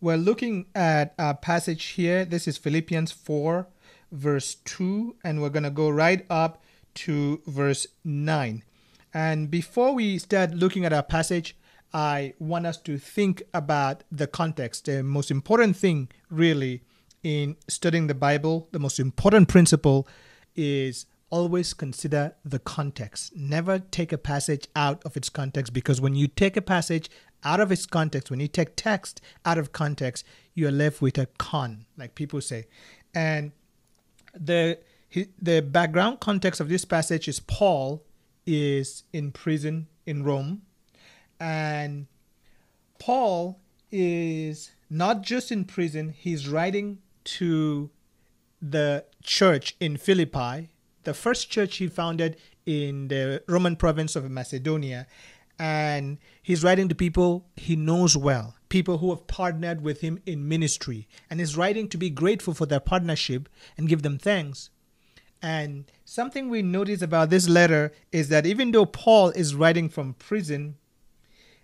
we're looking at a passage here. This is Philippians 4, verse 2, and we're going to go right up to verse 9. And before we start looking at our passage, I want us to think about the context. The most important thing, really, in studying the Bible, the most important principle is always consider the context. Never take a passage out of its context because when you take a passage out of its context, when you take text out of context, you are left with a con, like people say. And the the background context of this passage is Paul is in prison in Rome, and Paul is not just in prison; he's writing to the church in Philippi, the first church he founded in the Roman province of Macedonia. And he's writing to people he knows well, people who have partnered with him in ministry. And he's writing to be grateful for their partnership and give them thanks. And something we notice about this letter is that even though Paul is writing from prison,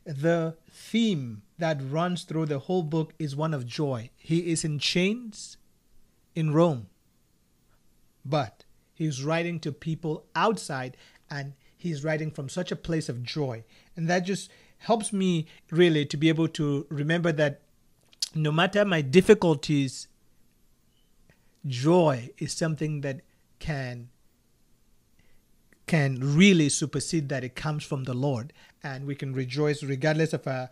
the theme that runs through the whole book is one of joy. He is in chains in Rome, but he's writing to people outside and he's writing from such a place of joy. And that just helps me really to be able to remember that no matter my difficulties, joy is something that can can really supersede that it comes from the Lord and we can rejoice regardless of our,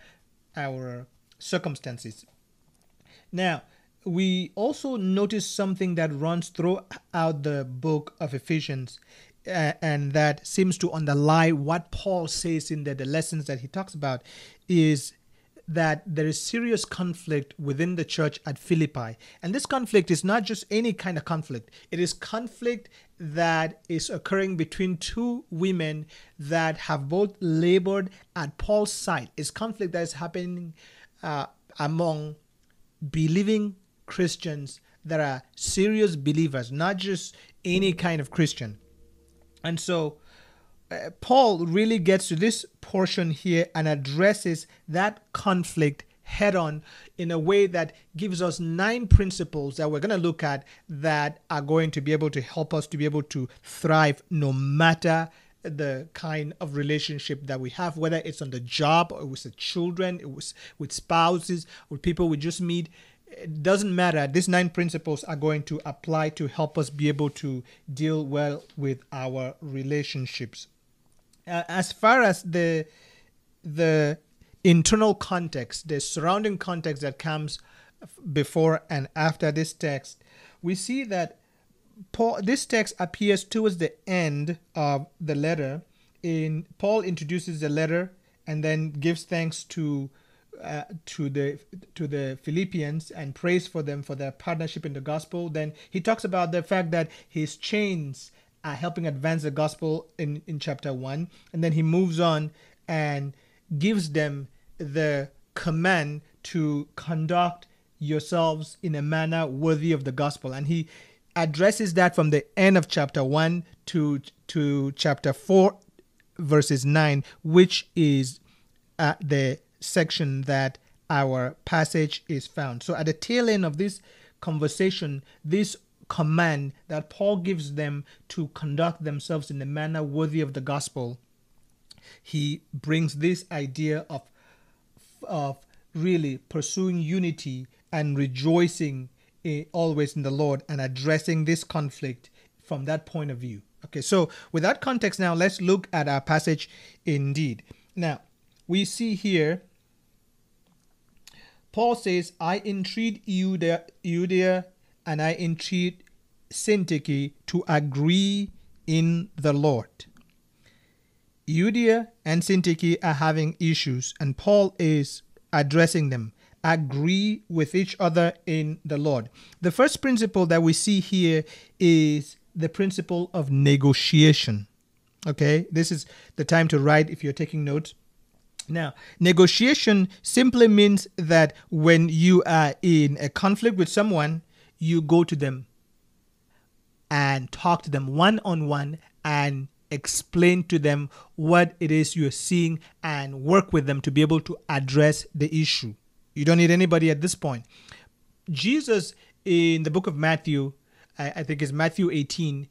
our circumstances. Now, we also notice something that runs throughout the book of Ephesians, uh, and that seems to underlie what Paul says in the, the lessons that he talks about is that there is serious conflict within the church at Philippi. And this conflict is not just any kind of conflict, it is conflict that is occurring between two women that have both labored at Paul's side. It's conflict that is happening uh, among believing Christians that are serious believers, not just any kind of Christian. And so uh, Paul really gets to this portion here and addresses that conflict head on in a way that gives us nine principles that we're going to look at that are going to be able to help us to be able to thrive no matter the kind of relationship that we have, whether it's on the job or with the children, it was with spouses, with people we just meet it doesn't matter. These nine principles are going to apply to help us be able to deal well with our relationships. Uh, as far as the the internal context, the surrounding context that comes before and after this text, we see that Paul, this text appears towards the end of the letter. In Paul introduces the letter and then gives thanks to uh, to the to the Philippians and prays for them for their partnership in the gospel. Then he talks about the fact that his chains are helping advance the gospel in in chapter one, and then he moves on and gives them the command to conduct yourselves in a manner worthy of the gospel, and he addresses that from the end of chapter one to to chapter four, verses nine, which is uh, the section that our passage is found. So at the tail end of this conversation, this command that Paul gives them to conduct themselves in a manner worthy of the gospel, he brings this idea of of really pursuing unity and rejoicing in, always in the Lord and addressing this conflict from that point of view. Okay, so with that context now, let's look at our passage indeed. Now, we see here Paul says, I entreat Euodia and I entreat Syntyche to agree in the Lord. Euodia and Syntyche are having issues, and Paul is addressing them. Agree with each other in the Lord. The first principle that we see here is the principle of negotiation. Okay, this is the time to write if you're taking notes. Now, negotiation simply means that when you are in a conflict with someone, you go to them and talk to them one on one and explain to them what it is you're seeing and work with them to be able to address the issue. You don't need anybody at this point. Jesus in the book of Matthew, I, think it's Matthew 18,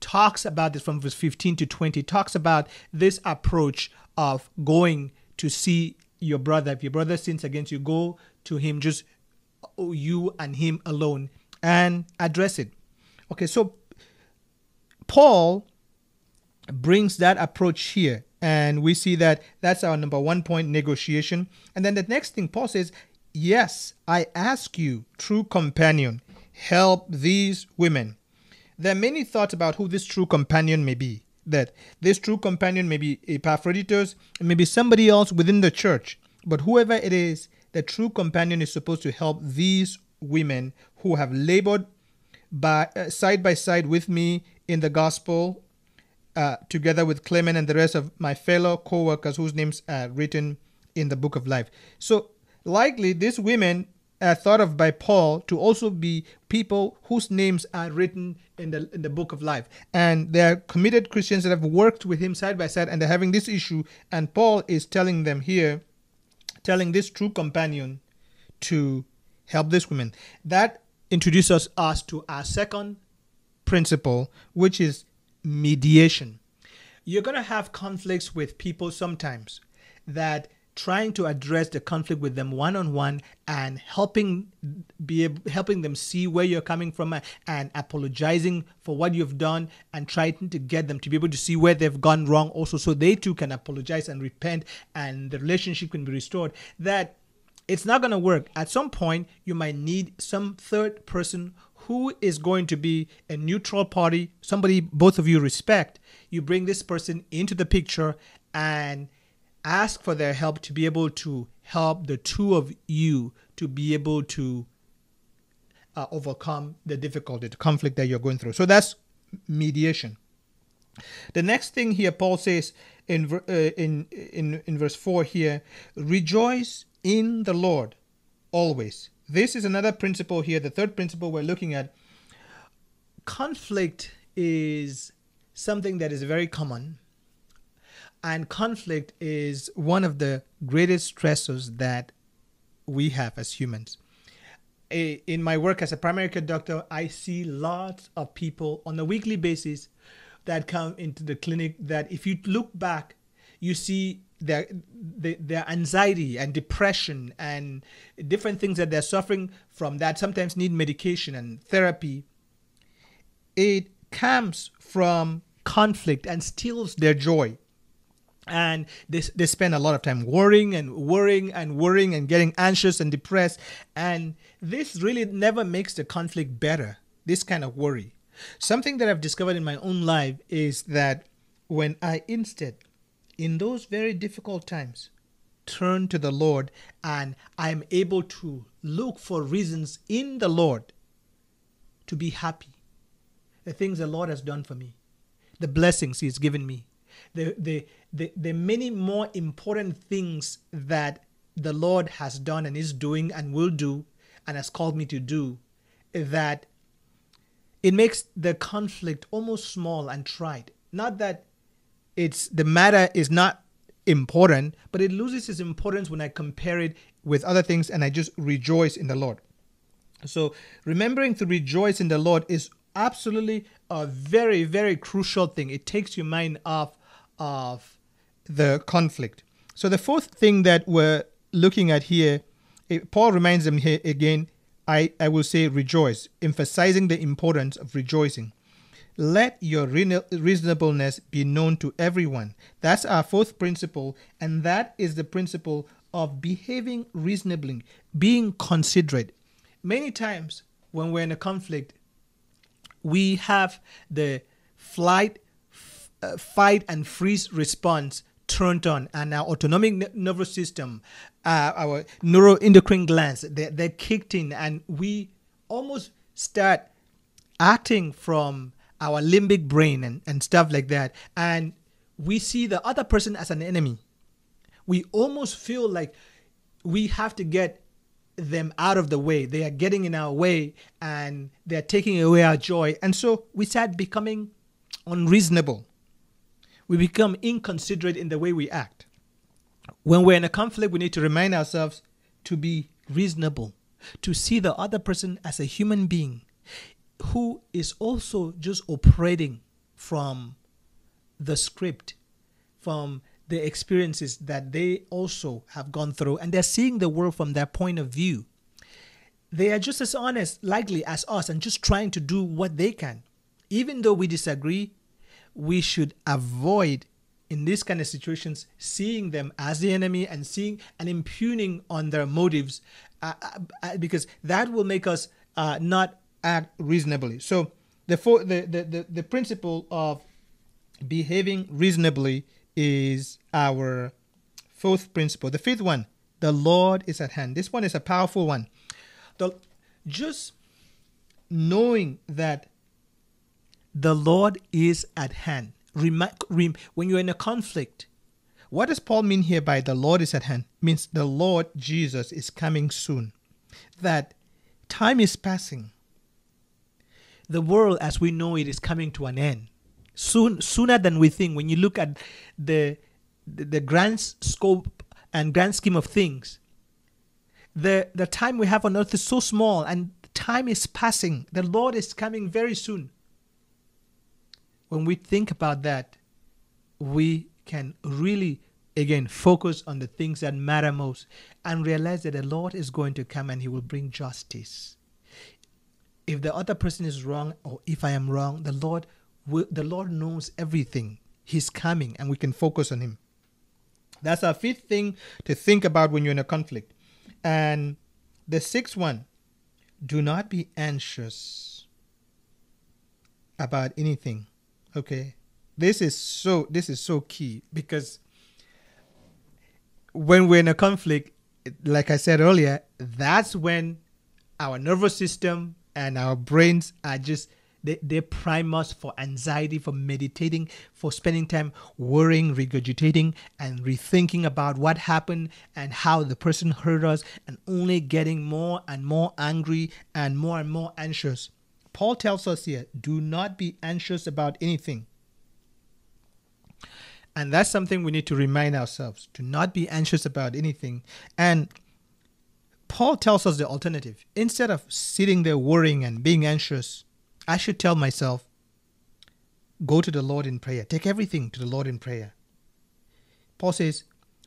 talks about this from verse 15 to 20, talks about this approach of going to see your brother. If your brother sins against you, go to him, just oh, you and him alone, and address it. Okay, so Paul brings that approach here. And we see that that's our number one point negotiation. And then the next thing, Paul says, Yes, I ask you, true companion, help these women. There are many thoughts about who this true companion may be. That this true companion may be Epaphroditus, it may be somebody else within the church. But whoever it is, the true companion is supposed to help these women who have labored by uh, side by side with me in the gospel, uh, together with Clement and the rest of my fellow co-workers whose names are written in the book of life. So likely these women are thought of by Paul to also be people whose names are written in the in the book of life, and they're committed Christians that have worked with him side by side, and they're having this issue. And Paul is telling them here, telling this true companion to help this woman. That introduces us to our second principle, which is mediation. You're going to have conflicts with people sometimes that trying to address the conflict with them one on one and helping be helping them see where you're coming from and apologizing for what you've done and trying to get them to be able to see where they've gone wrong also so they too can apologize and repent and the relationship can be restored that it's not going to work. At some point, you might need some third person who is going to be a neutral party, somebody both of you respect. You bring this person into the picture and ask for their help to be able to help the two of you to be able to uh, overcome the difficulty, the conflict that you're going through. So that's mediation. The next thing here, Paul says in uh, in in in verse four here, rejoice in the Lord always. This is another principle here, the third principle we're looking at. Conflict is something that is very common. And conflict is one of the greatest stressors that we have as humans. In my work as a primary care doctor, I see lots of people on a weekly basis that come into the clinic that if you look back, you see their, their anxiety and depression and different things that they're suffering from that sometimes need medication and therapy it comes from conflict and steals their joy and they, they spend a lot of time worrying and worrying and worrying and getting anxious and depressed and this really never makes the conflict better this kind of worry something that i've discovered in my own life is that when i instead in those very difficult times, turn to the Lord and I am able to look for reasons in the Lord to be happy. The things the Lord has done for me, the blessings He's given me, the, the, the, the many more important things that the Lord has done and is doing and will do and has called me to do that it makes the conflict almost small and trite. Not that it's the matter is not important, but it loses its importance when I compare it with other things and I just rejoice in the Lord. So remembering to rejoice in the Lord is absolutely a very, very crucial thing. It takes your mind off of the conflict. So the fourth thing that we're looking at here, eh, Paul reminds them here again, I, I will say rejoice, emphasizing the importance of rejoicing. Let your reasonableness be known to everyone. That's our fourth principle, and that is the principle of behaving reasonably, being considerate. Many times when we're in a conflict, we have the flight, uh, fight, and freeze response turned on, and our autonomic nervous system, uh, our neuroendocrine glands, they're, they're kicked in, and we almost start acting from our limbic brain and, and stuff like that. And we see the other person as an enemy. We almost feel like we have to get them out of the way. They are getting in our way and they're taking away our joy. And so we start becoming unreasonable. We become inconsiderate in the way we act. When we're in a conflict, we need to remind ourselves to be reasonable, to see the other person as a human being who is also just operating from the script, from the experiences that they also have gone through, and they're seeing the world from their point of view. They are just as honest, likely, as us, and just trying to do what they can. Even though we disagree, we should avoid in these kind of situations seeing them as the enemy and seeing and impugning on their motives uh, uh, uh because that will make us uh, not act reasonably. So the, for, the, the, the, the principle of behaving reasonably is our fourth principle. The fifth one the lord is at hand. This one is a powerful one. The, just knowing that the lord is at hand when you're in a conflict, what does Paul mean here by the Lord is at hand? It means the Lord Jesus is coming soon. That time is passing. The world as we know it is coming to an end. Soon sooner than we think. When you look at the the, the grand scope and grand scheme of things, the the time we have on earth is so small and time is passing. The Lord is coming very soon when we think about that, we can really again focus on the things that matter most and realize that the Lord is going to come and he will bring justice. If the other person is wrong or if I am wrong, the Lord will, the Lord knows everything. He's coming and we can focus on him. That's our fifth thing to think about when you're in a conflict. And the sixth one, do not be anxious about anything Okay. This is so this is so key because when we're in a conflict, like I said earlier, that's when our nervous system and our brains are just they, they prime us for anxiety, for meditating, for spending time worrying, regurgitating, and rethinking about what happened and how the person hurt us, and only getting more and more angry and more and more anxious. Paul tells us here do not be anxious about anything. And that's something we need to remind ourselves to not be anxious about anything. And Paul tells us the alternative. Instead of sitting there worrying and being anxious, I should tell myself, go to the Lord in prayer. Take everything to the Lord in prayer. Paul says,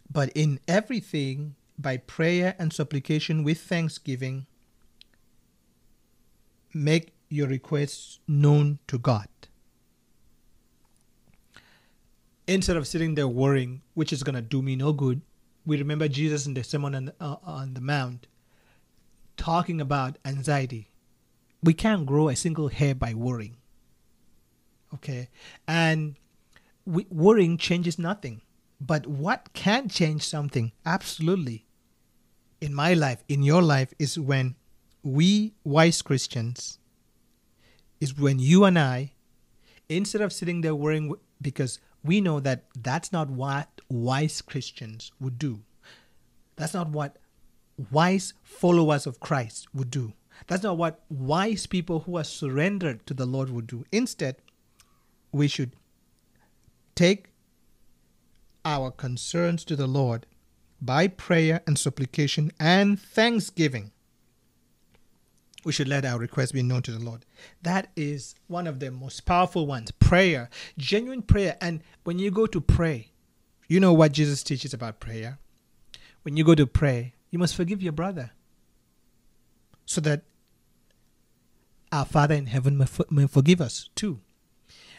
but in everything, by prayer and supplication with thanksgiving, make your requests known to God. Instead of sitting there worrying, which is going to do me no good, we remember Jesus in the Sermon on, uh, on the Mount talking about anxiety. We can't grow a single hair by worrying. Okay? And we, worrying changes nothing. But what can change something? Absolutely. In my life, in your life, is when we wise Christians is when you and I, instead of sitting there worrying, because we know that that's not what wise Christians would do. That's not what wise followers of Christ would do. That's not what wise people who are surrendered to the Lord would do. Instead, we should take our concerns to the Lord by prayer and supplication and thanksgiving we should let our requests be known to the Lord. That is one of the most powerful ones prayer, genuine prayer. And when you go to pray, you know what Jesus teaches about prayer? When you go to pray, you must forgive your brother so that our Father in heaven may, for- may forgive us too.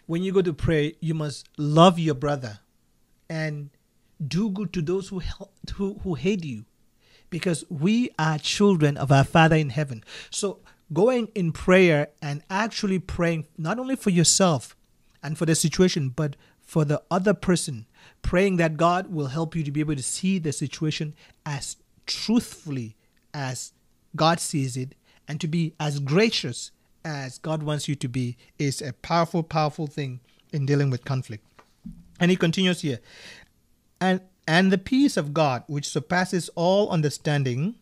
When you go to pray, you must love your brother and do good to those who, help, who, who hate you because we are children of our Father in heaven. So, going in prayer and actually praying not only for yourself and for the situation, but for the other person, praying that God will help you to be able to see the situation as truthfully as God sees it and to be as gracious as God wants you to be is a powerful, powerful thing in dealing with conflict. And he continues here. And and the peace of God, which surpasses all understanding,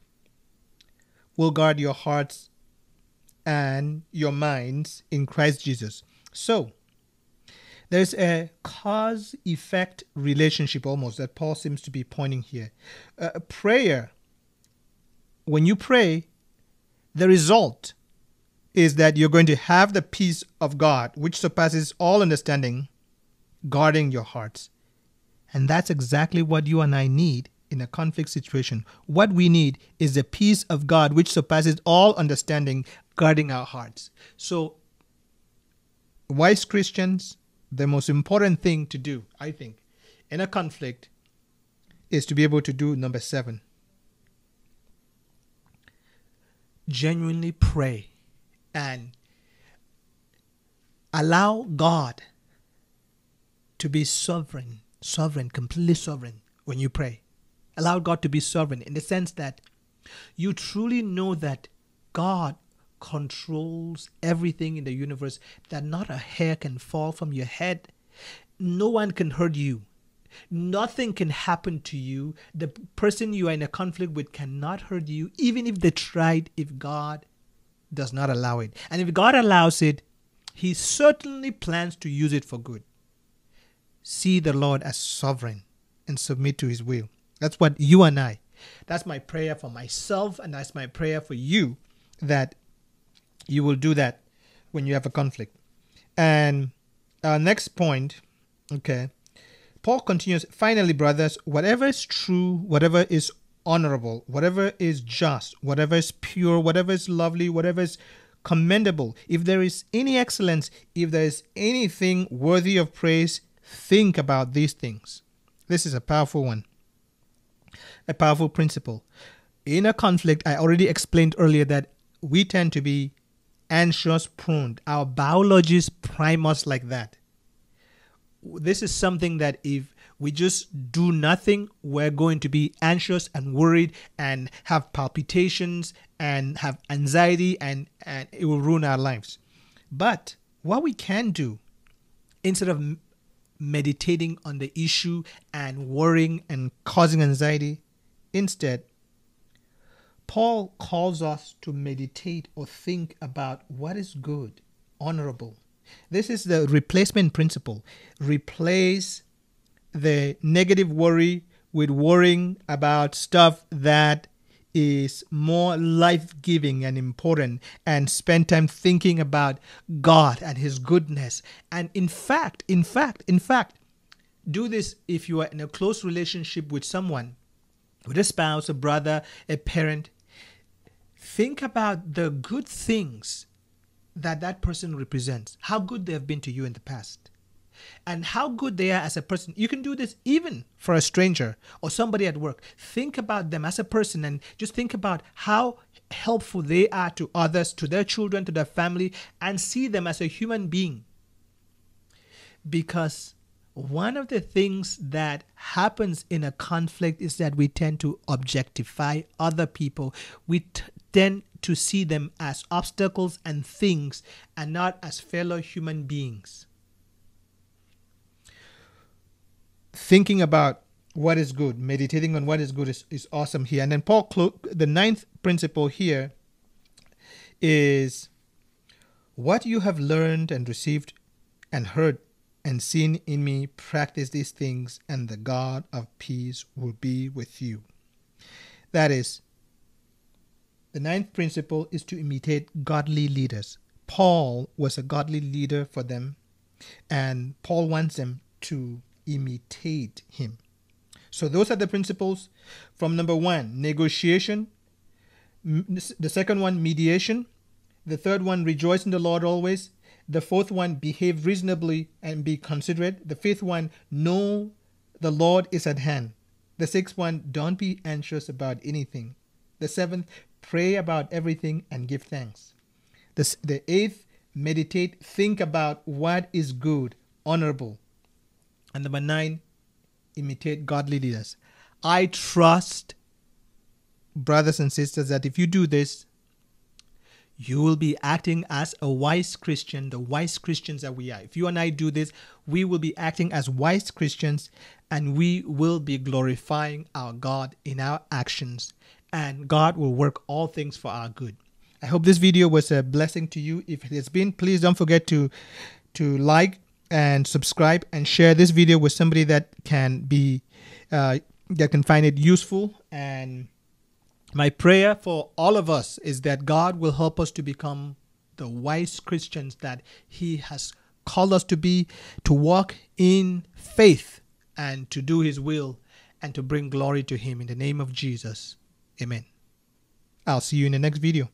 will guard your hearts and your minds in Christ Jesus. So, there's a cause effect relationship almost that Paul seems to be pointing here. Uh, prayer when you pray, the result is that you're going to have the peace of God, which surpasses all understanding, guarding your hearts. And that's exactly what you and I need in a conflict situation. What we need is the peace of God, which surpasses all understanding, guarding our hearts. So, wise Christians, the most important thing to do, I think, in a conflict is to be able to do number seven genuinely pray and allow God to be sovereign, sovereign, completely sovereign when you pray. Allow God to be sovereign in the sense that you truly know that God controls everything in the universe, that not a hair can fall from your head. No one can hurt you. Nothing can happen to you. The person you are in a conflict with cannot hurt you, even if they tried, if God does not allow it. And if God allows it, He certainly plans to use it for good. See the Lord as sovereign and submit to His will. That's what you and I, that's my prayer for myself, and that's my prayer for you that you will do that when you have a conflict. And our next point, okay, Paul continues, finally, brothers, whatever is true, whatever is honorable, whatever is just, whatever is pure, whatever is lovely, whatever is commendable, if there is any excellence, if there is anything worthy of praise, think about these things. This is a powerful one, a powerful principle. In a conflict, I already explained earlier that we tend to be anxious prone. Our biologies prime us like that this is something that if we just do nothing, we're going to be anxious and worried and have palpitations and have anxiety and, and it will ruin our lives. But what we can do instead of meditating on the issue and worrying and causing anxiety, instead, Paul calls us to meditate or think about what is good, honorable, this is the replacement principle. Replace the negative worry with worrying about stuff that is more life giving and important and spend time thinking about God and His goodness. And in fact, in fact, in fact, do this if you are in a close relationship with someone, with a spouse, a brother, a parent. Think about the good things that that person represents, how good they have been to you in the past, and how good they are as a person. You can do this even for a stranger or somebody at work. Think about them as a person and just think about how helpful they are to others, to their children, to their family, and see them as a human being. Because one of the things that happens in a conflict is that we tend to objectify other people. We t- tend to see them as obstacles and things and not as fellow human beings. Thinking about what is good, meditating on what is good is, is awesome here. And then Paul, the ninth principle here is what you have learned and received and heard and seen in me, practice these things, and the God of peace will be with you. That is, the ninth principle is to imitate godly leaders. Paul was a godly leader for them, and Paul wants them to imitate him. So, those are the principles from number one, negotiation. The second one, mediation. The third one, rejoice in the Lord always. The fourth one, behave reasonably and be considerate. The fifth one, know the Lord is at hand. The sixth one, don't be anxious about anything. The seventh, pray about everything and give thanks. The, the eighth, meditate, think about what is good, honorable. And number nine, imitate godly leaders. I trust, brothers and sisters, that if you do this, you will be acting as a wise Christian, the wise Christians that we are. If you and I do this, we will be acting as wise Christians and we will be glorifying our God in our actions and God will work all things for our good. I hope this video was a blessing to you. If it has been, please don't forget to to like and subscribe and share this video with somebody that can be uh, that can find it useful and My prayer for all of us is that God will help us to become the wise Christians that He has called us to be, to walk in faith and to do His will and to bring glory to Him. In the name of Jesus, Amen. I'll see you in the next video.